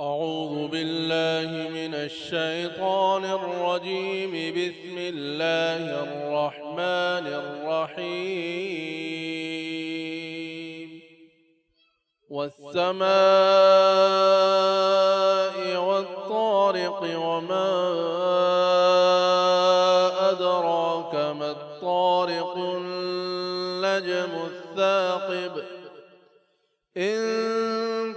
أعوذ بالله من الشيطان الرجيم. بسم الله الرحمن الرحيم. والسماء والطارق وما أدراك ما الطارق النجم الثاقب. إن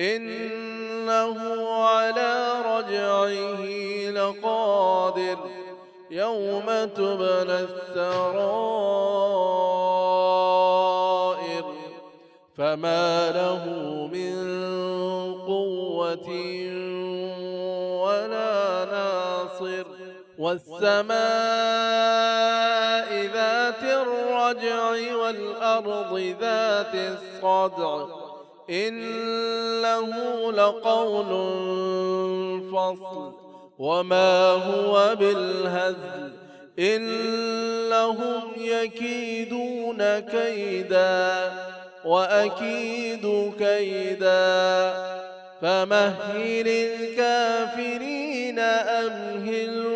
إنه على رجعه لقادر يوم تبنى السرائر. فما له من قوة ولا ناصر. والسماء ذات الرجع والأرض ذات الصدع. إنه لقول فصل. وما هو بالهزل. إنهم يكيدون كيدا وأكيد كيدا. فمهل الكافرين أمهلهم